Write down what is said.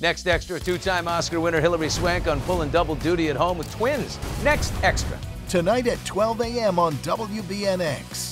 Next extra, two-time Oscar winner Hilary Swank on full and double duty at home with twins. Next extra. Tonight at 12 a.m. on WBNX.